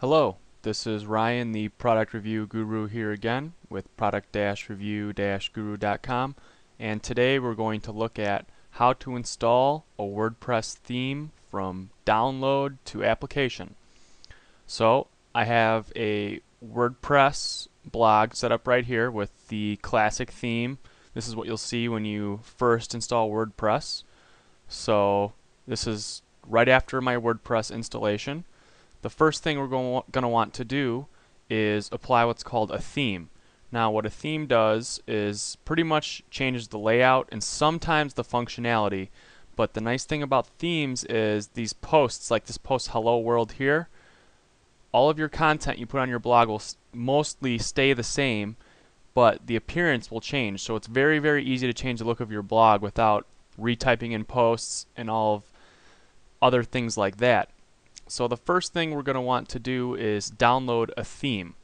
Hello, this is Ryan, the product review guru here again with product-review-guru.com and today we're going to look at how to install a WordPress theme from download to application. So I have a WordPress blog set up right here with the classic theme. This is what you'll see when you first install WordPress. So this is right after my WordPress installation the first thing we're going to want to do is apply what's called a theme. Now what a theme does is pretty much changes the layout and sometimes the functionality but the nice thing about themes is these posts like this post hello world here all of your content you put on your blog will mostly stay the same but the appearance will change so it's very very easy to change the look of your blog without retyping in posts and all of other things like that so the first thing we're going to want to do is download a theme.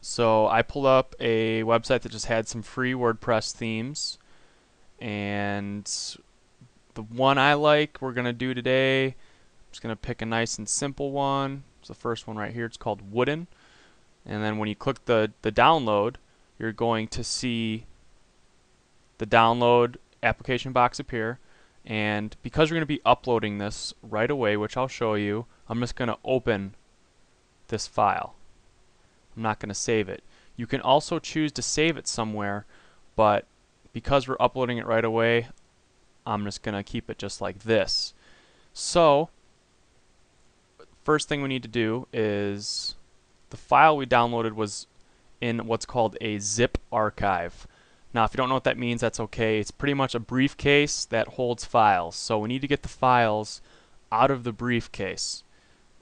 So I pulled up a website that just had some free WordPress themes and the one I like we're going to do today, I'm just going to pick a nice and simple one. It's the first one right here. It's called Wooden. And then when you click the, the download, you're going to see the download application box appear and because we're going to be uploading this right away, which I'll show you, I'm just going to open this file. I'm not going to save it. You can also choose to save it somewhere, but because we're uploading it right away, I'm just going to keep it just like this. So, first thing we need to do is the file we downloaded was in what's called a zip archive. Now if you don't know what that means, that's okay. It's pretty much a briefcase that holds files. So we need to get the files out of the briefcase.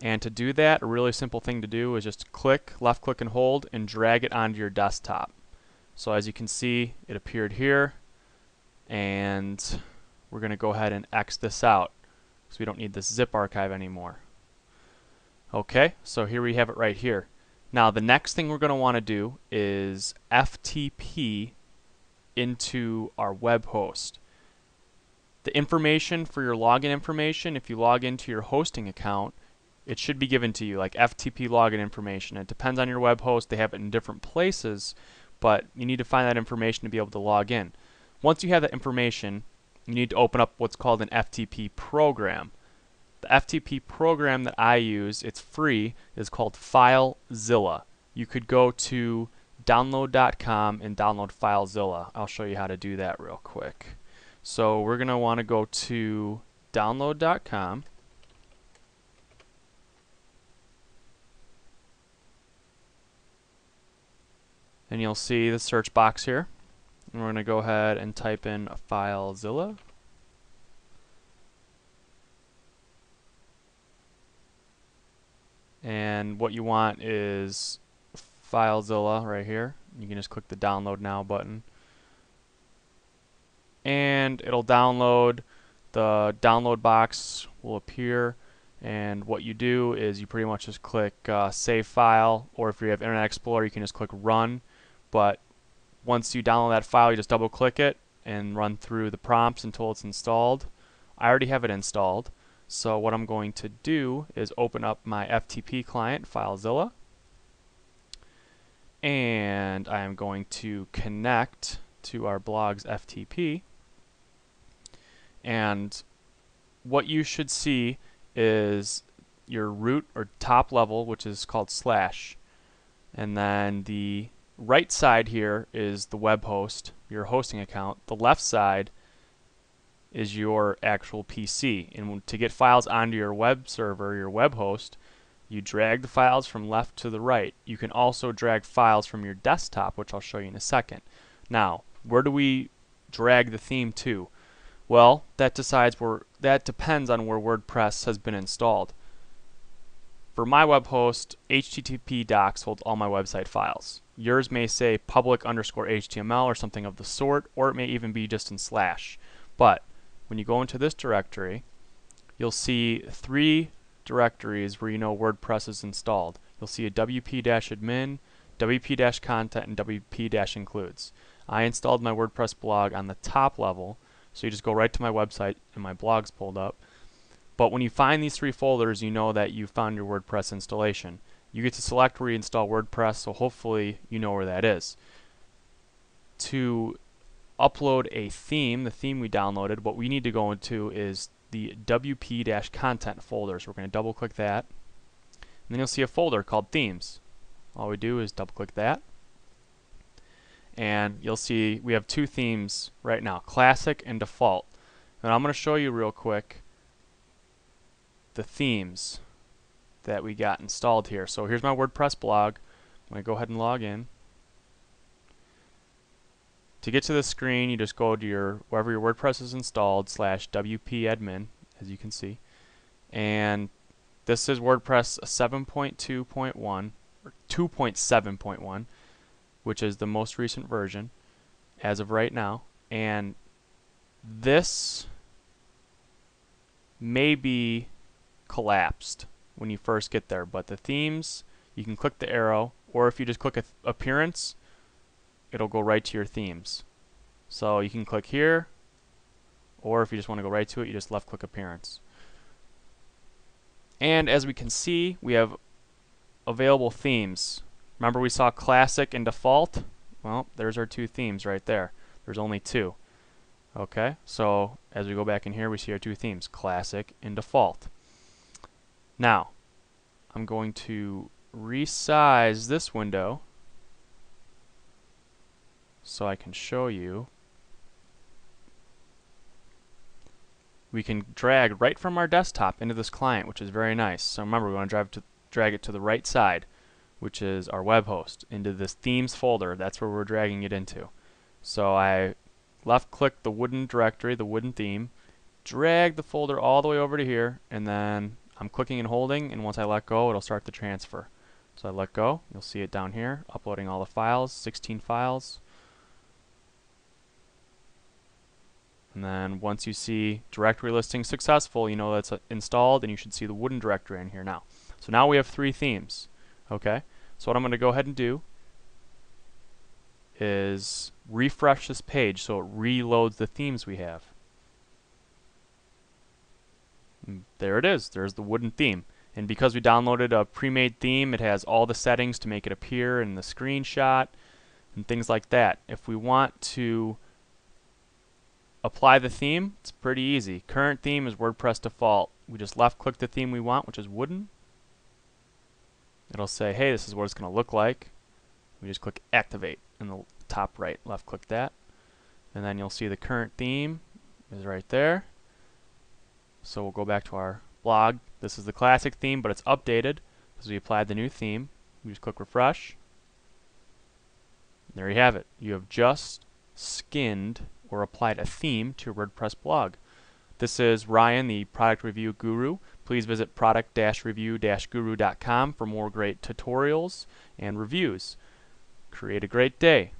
And to do that, a really simple thing to do is just click, left click and hold, and drag it onto your desktop. So as you can see, it appeared here, and we're going to go ahead and X this out, so we don't need this zip archive anymore. Okay, so here we have it right here. Now the next thing we're going to want to do is FTP into our web host. The information for your login information, if you log into your hosting account, it should be given to you, like FTP login information. It depends on your web host. They have it in different places, but you need to find that information to be able to log in. Once you have that information, you need to open up what's called an FTP program. The FTP program that I use, it's free, is called FileZilla. You could go to download.com and download FileZilla. I'll show you how to do that real quick. So we're going to want to go to download.com and you'll see the search box here. And we're going to go ahead and type in FileZilla. And what you want is FileZilla right here. You can just click the download now button. And it'll download. The download box will appear and what you do is you pretty much just click uh, save file or if you have Internet Explorer you can just click run but once you download that file you just double click it and run through the prompts until it's installed. I already have it installed so what I'm going to do is open up my FTP client FileZilla and I am going to connect to our blog's FTP and what you should see is your root or top level which is called slash. And then the right side here is the web host your hosting account. The left side is your actual PC and to get files onto your web server your web host you drag the files from left to the right. You can also drag files from your desktop, which I'll show you in a second. Now, where do we drag the theme to? Well, that decides where that depends on where WordPress has been installed. For my web host, HTTP docs holds all my website files. Yours may say public underscore HTML or something of the sort, or it may even be just in slash. But when you go into this directory, you'll see three directories where you know WordPress is installed. You'll see a wp-admin, wp-content, and wp-includes. I installed my WordPress blog on the top level, so you just go right to my website and my blog's pulled up. But when you find these three folders, you know that you found your WordPress installation. You get to select where you install WordPress, so hopefully you know where that is. To upload a theme, the theme we downloaded, what we need to go into is the WP-content folder. So we're going to double click that. And then you'll see a folder called themes. All we do is double click that. And you'll see we have two themes right now, classic and default. And I'm going to show you real quick the themes that we got installed here. So here's my WordPress blog. I'm going to go ahead and log in. To get to the screen, you just go to your wherever your WordPress is installed slash WP admin, as you can see. And this is WordPress 7.2.1 or 2.7.1, which is the most recent version as of right now. And this may be collapsed when you first get there. But the themes, you can click the arrow, or if you just click appearance, it'll go right to your themes. So you can click here, or if you just want to go right to it, you just left click appearance. And as we can see, we have available themes. Remember we saw classic and default? Well, there's our two themes right there. There's only two. Okay, so as we go back in here, we see our two themes, classic and default. Now, I'm going to resize this window so I can show you. We can drag right from our desktop into this client, which is very nice. So remember, we want to, drag it to the right side, which is our web host, into this themes folder. That's where we're dragging it into. So I left click the wooden directory, the wooden theme, drag the folder all the way over to here, and then I'm clicking and holding, and once I let go, it'll start the transfer. So I let go, you'll see it down here, uploading all the files, 16 files. And then once you see directory listing successful, you know that's uh, installed, and you should see the wooden directory in here now. So now we have three themes. Okay, so what I'm going to go ahead and do is refresh this page so it reloads the themes we have. there it is. There's the wooden theme. And because we downloaded a pre-made theme, it has all the settings to make it appear in the screenshot and things like that. If we want to apply the theme, it's pretty easy. Current theme is WordPress default. We just left click the theme we want, which is wooden. It'll say, hey, this is what it's going to look like. We just click activate in the top right, left click that. And then you'll see the current theme is right there. So we'll go back to our blog. This is the classic theme, but it's updated because we applied the new theme. We just click refresh. There you have it. You have just skinned or applied a theme to your WordPress blog. This is Ryan, the product review guru. Please visit product-review-guru.com for more great tutorials and reviews. Create a great day.